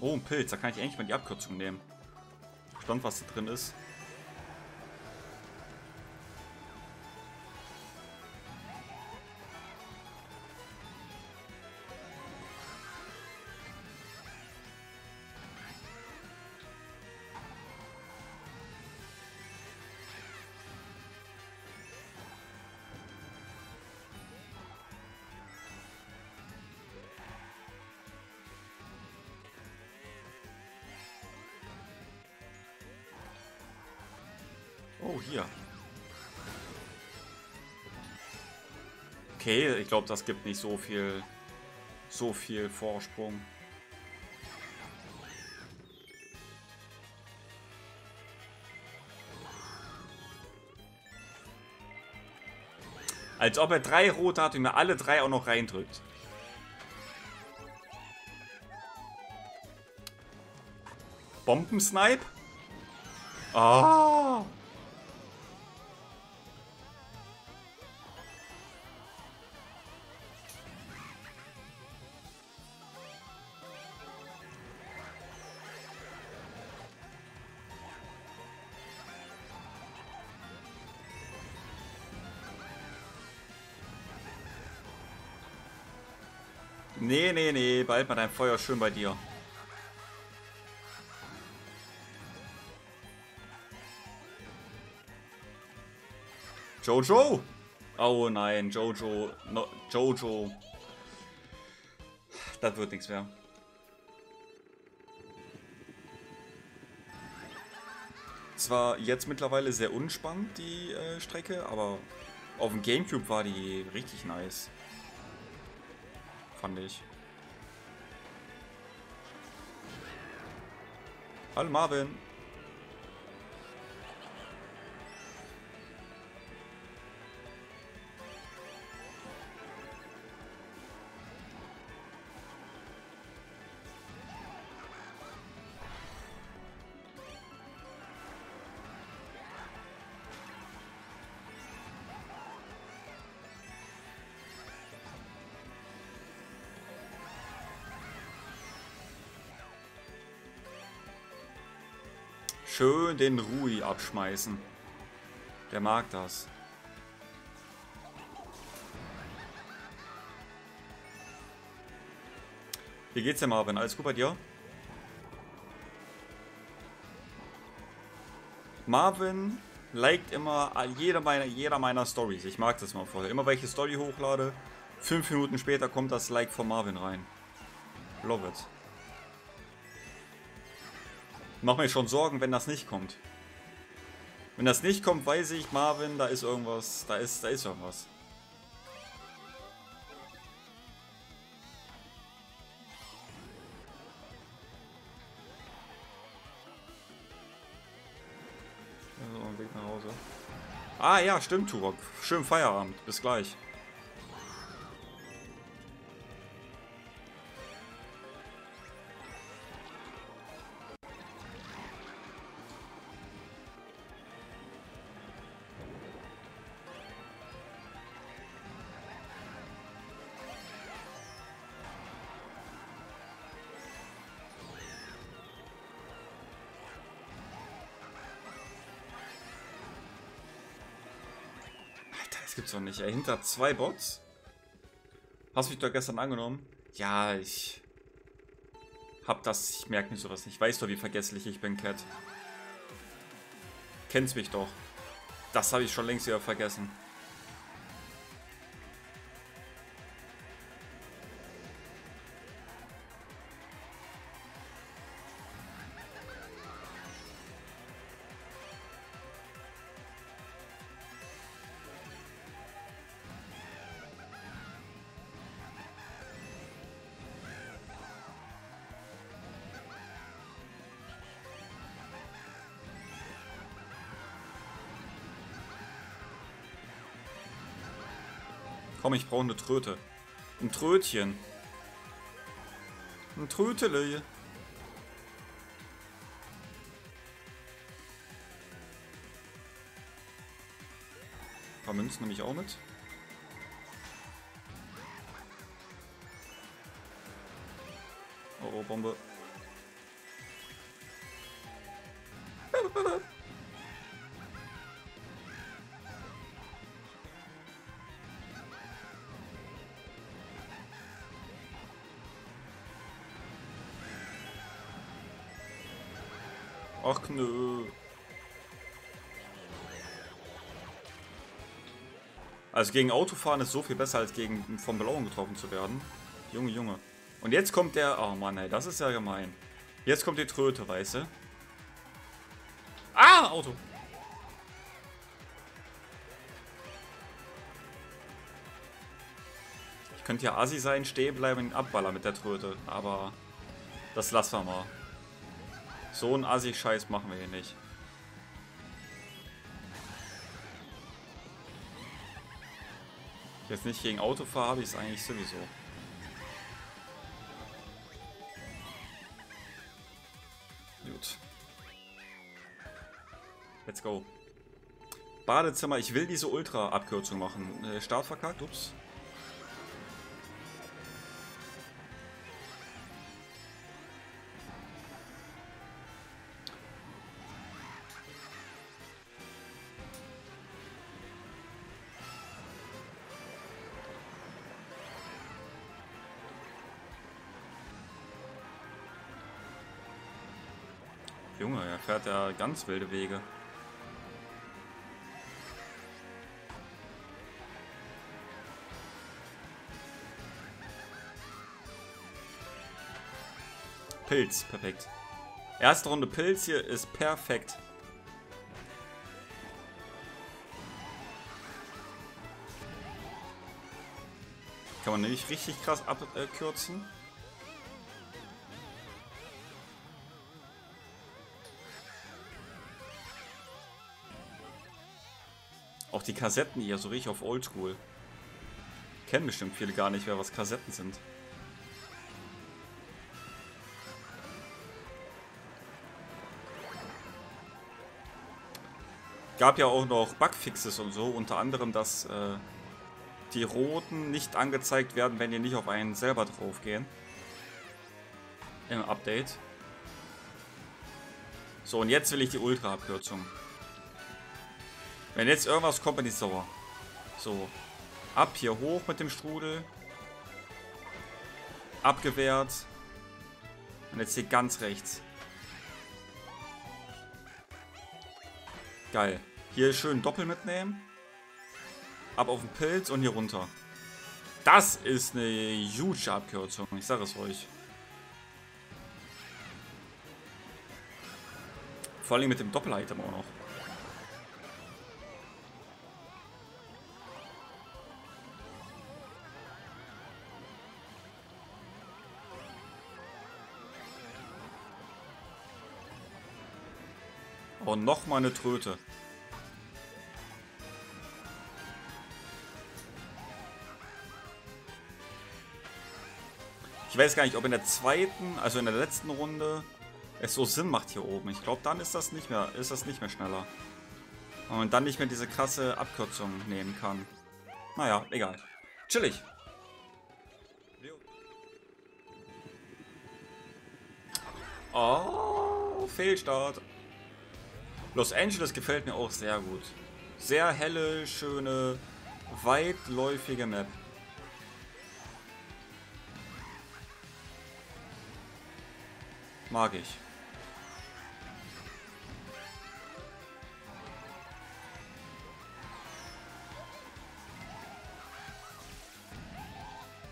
Oh, ein Pilz. Da kann ich eigentlich mal die Abkürzung nehmen. Stand, was da drin ist. Oh, hier. Okay, ich glaube, das gibt nicht so viel, so viel Vorsprung. Als ob er drei rote hat und mir alle drei auch noch reindrückt. Bombensnipe? Ah. Nee, nee, nee, bald mal dein Feuer schön bei dir. Jojo! Oh nein, Jojo. No, Jojo. Das wird nichts mehr. Zwar jetzt mittlerweile sehr unspannend, die äh, Strecke, aber auf dem Gamecube war die richtig nice. Fand ich. Hallo Marvin. Schön den Rui abschmeißen. Der mag das. Wie geht's dir, Marvin? Alles gut bei dir? Marvin liked immer jeder meiner, jeder meiner Stories. Ich mag das mal vorher. Immer wenn ich eine Story hochlade, fünf Minuten später kommt das Like von Marvin rein. Love it. Mach mir schon Sorgen, wenn das nicht kommt. Wenn das nicht kommt, weiß ich, Marvin, da ist irgendwas. Da ist, da ist irgendwas. Also, Weg nach Hause. Ah ja, stimmt, Turok. Schönen Feierabend. Bis gleich. Gibt's doch nicht. Er hinter zwei Bots? Hast du mich doch gestern angenommen? Ja, ich hab das, ich merke mir sowas nicht. Weißt du, wie vergesslich ich bin, Cat? Kennst mich doch. Das habe ich schon längst wieder vergessen. Komm, ich brauche eine Tröte. Ein Trötchen. Ein Trötele. Ein paar Münzen nehme ich auch mit. Oh, oh, Bombe. Ach nö. Also gegen Autofahren ist so viel besser, als gegen vom Blauen getroffen zu werden. Junge, Junge. Und jetzt kommt der... Oh Mann, ey, das ist ja gemein. Jetzt kommt die Tröte, weißt du? Ah, Auto. Ich könnte ja assi sein, stehen bleiben und abballern mit der Tröte. Aber das lassen wir mal. So ein assi-Scheiß machen wir hier nicht. Jetzt nicht gegen Auto fahre, habe ich es eigentlich sowieso. Gut. Let's go. Badezimmer, ich will diese Ultra-Abkürzung machen. Äh, Start verkackt, ups. Er fährt ja ganz wilde Wege. Pilz, perfekt. Erste Runde Pilz hier ist perfekt. Kann man nämlich richtig krass abkürzen. Auch die Kassetten hier so richtig auf Oldschool. Kennen bestimmt viele gar nicht mehr, was Kassetten sind. Gab ja auch noch Bugfixes und so, unter anderem, dass äh, die roten nicht angezeigt werden, wenn die nicht auf einen selber drauf gehen. Im Update. So, und jetzt will ich die Ultra-Abkürzung. Wenn jetzt irgendwas kommt, bin ich sauer. So. Ab hier hoch mit dem Strudel. Abgewehrt. Und jetzt hier ganz rechts. Geil. Hier schön Doppel mitnehmen. Ab auf den Pilz und hier runter. Das ist eine huge Abkürzung. Ich sage es euch. Vor allem mit dem Doppel-Item auch noch. Und nochmal eine Tröte. Ich weiß gar nicht, ob in der zweiten, also in der letzten Runde, es so Sinn macht hier oben. Ich glaube, dann ist das nicht mehr, ist das nicht mehr schneller. Und dann nicht mehr diese krasse Abkürzung nehmen kann. Naja, egal. Chillig. Oh, Fehlstart. Los Angeles gefällt mir auch sehr gut. Sehr helle, schöne, weitläufige Map. Mag ich.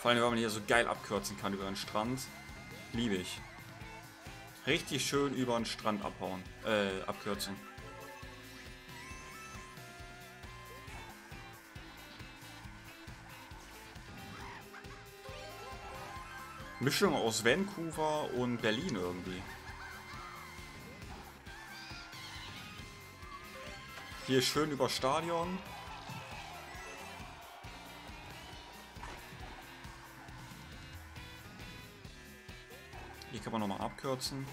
Vor allem, weil man hier so geil abkürzen kann über den Strand. Liebe ich. Richtig schön über den Strand abhauen. Äh, abkürzen. Mischung aus Vancouver und Berlin irgendwie. Hier schön über Stadion. Hier kann man nochmal abkürzen.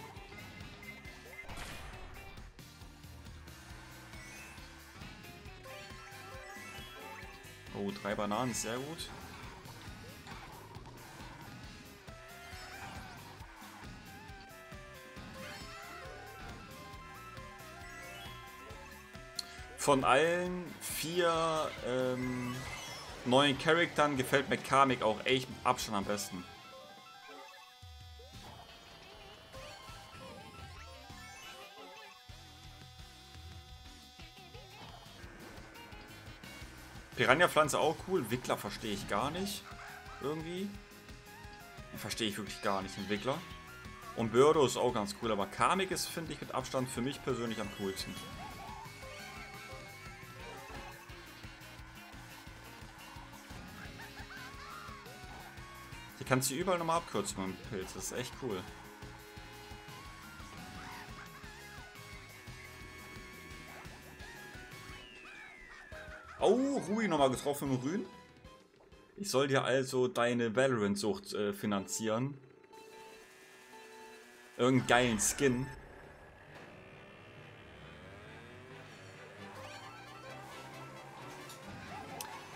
Oh, drei Bananen, sehr gut. Von allen vier ähm, neuen Charaktern gefällt mir Kamek auch echt mit Abstand am besten. Piranha-Pflanze auch cool. Wickler verstehe ich gar nicht. Irgendwie. Verstehe ich wirklich gar nicht, Entwickler. Und Birdo ist auch ganz cool, aber Kamek ist, finde ich, mit Abstand für mich persönlich am coolsten. Die kannst du überall nochmal abkürzen mit dem Pilz. Das ist echt cool. Oh, Rui nochmal getroffen im Rühen. Ich soll dir also deine Valorant-Sucht äh, finanzieren. Irgendeinen geilen Skin.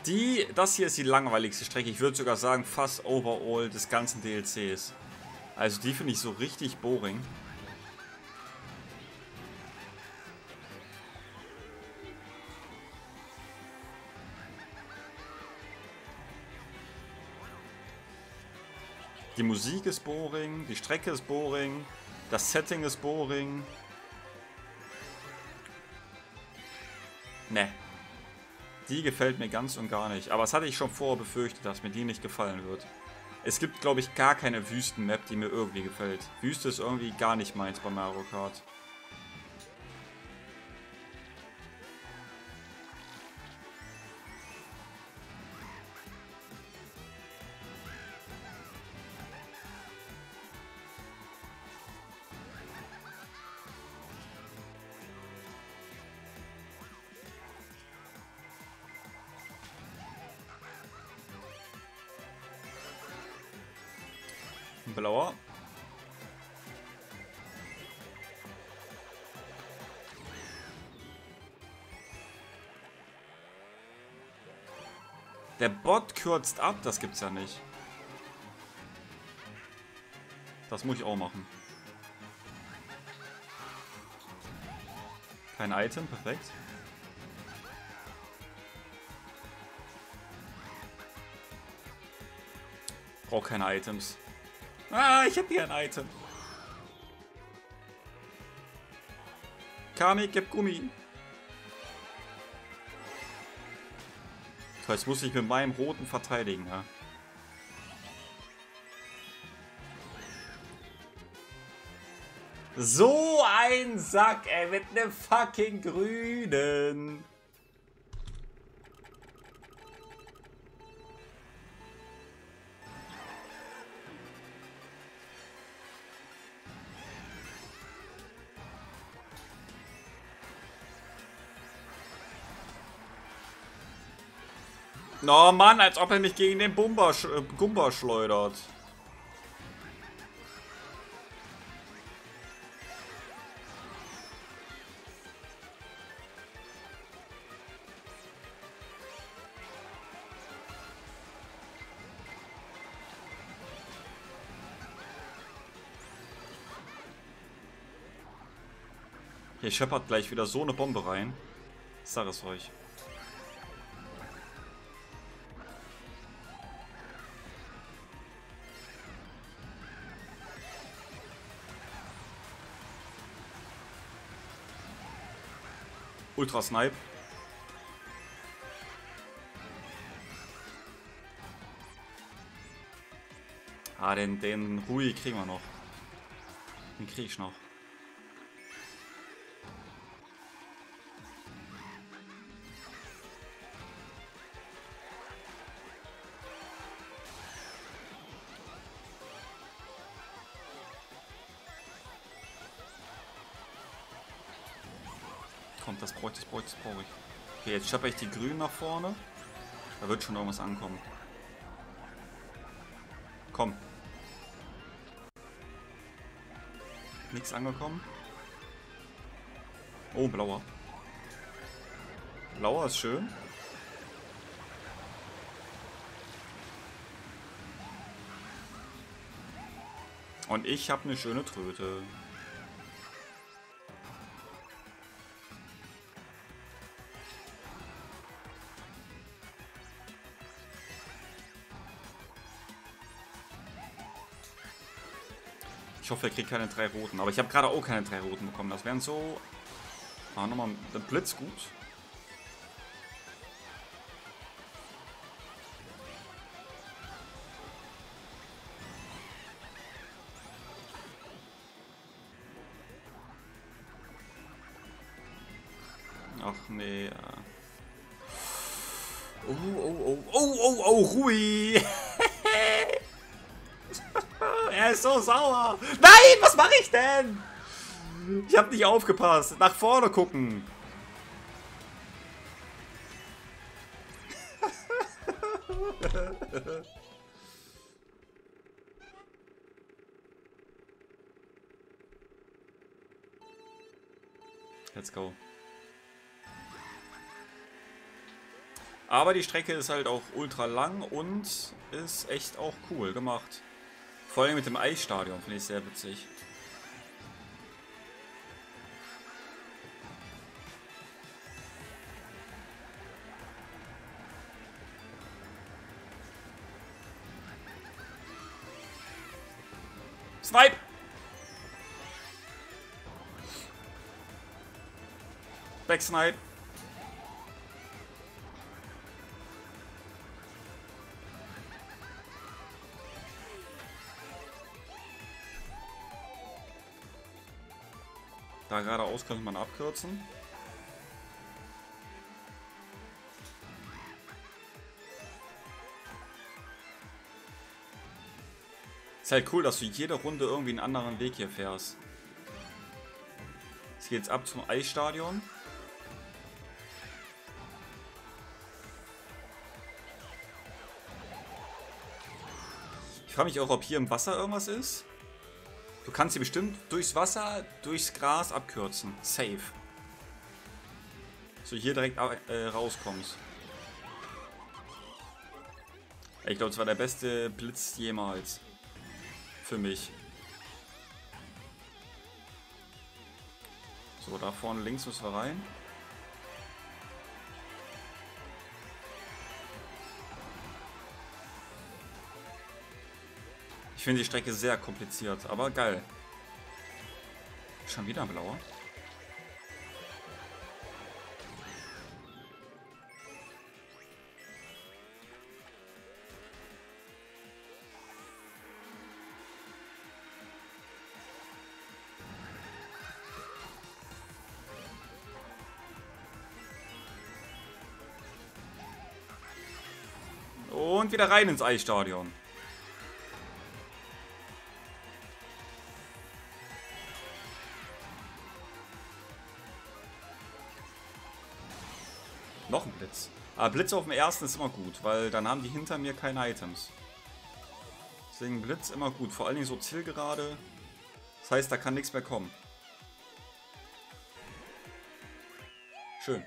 Die, das hier ist die langweiligste Strecke. Ich würde sogar sagen, fast overall des ganzen DLCs. Also die finde ich so richtig boring. Die Musik ist boring, die Strecke ist boring, das Setting ist boring. Ne. Die gefällt mir ganz und gar nicht. Aber das hatte ich schon vorher befürchtet, dass mir die nicht gefallen wird. Es gibt, glaube ich, gar keine Wüsten-Map, die mir irgendwie gefällt. Wüste ist irgendwie gar nicht meins bei Mario Kart. Blauer. Der Bot kürzt ab, das gibt's ja nicht. Das muss ich auch machen. Kein Item, perfekt. Brauche keine Items. Ah, ich habe hier ein Item. Kami, gib Gummi. Jetzt muss ich mit meinem roten verteidigen, ja. So ein Sack, ey, mit einem fucking grünen. No Mann, als ob er mich gegen den Bumba, sch äh, Gumba schleudert. Hier scheppert gleich wieder so eine Bombe rein. Ich sag es euch. Ultra Snipe. Ah, den, den Rui kriegen wir noch. Den krieg ich noch. Kommt. Das brauche ich, das ich, das brauche ich. Okay, jetzt schnappe ich die Grünen nach vorne. Da wird schon irgendwas ankommen. Komm. Nichts angekommen. Oh, blauer. Blauer ist schön. Und ich habe eine schöne Tröte. Ich hoffe, er kriegt keine drei roten. Aber ich habe gerade auch keine drei roten bekommen. Das wären so... Ah, nochmal der Blitz gut. Ach nee. Oh, oh, oh, oh, oh, oh, Rui. er ist so sauer. Nein, was mache ich denn? Ich habe nicht aufgepasst. Nach vorne gucken. Let's go. Aber die Strecke ist halt auch ultra lang und ist echt auch cool gemacht. Vor allem mit dem Eisstadion finde ich sehr witzig. Snipe! Backsnipe. Geradeaus könnte man abkürzen. Ist halt cool, dass du jede Runde irgendwie einen anderen Weg hier fährst. Jetzt geht's ab zum Eisstadion. Ich frage mich auch, ob hier im Wasser irgendwas ist. Du kannst sie bestimmt durchs Wasser, durchs Gras abkürzen. Safe. So hier direkt äh, rauskommst. Ich glaube, es war der beste Blitz jemals. Für mich. So, da vorne links müssen wir rein. Finde die Strecke sehr kompliziert, aber geil. Schon wieder blauer. Und wieder rein ins Eisstadion. Aber Blitz auf dem ersten ist immer gut, weil dann haben die hinter mir keine Items. Deswegen Blitz immer gut. Vor allen Dingen so Zielgerade. Das heißt, da kann nichts mehr kommen. Schön.